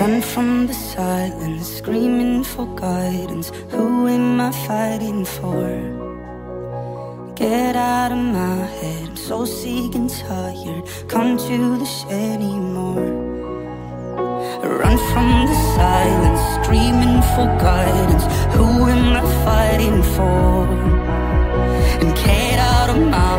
Run from the silence, screaming for guidance. Who am I fighting for? Get out of my head, I'm so sick and tired. Come to this anymore. Run from the silence, screaming for guidance. Who am I fighting for? And get out of my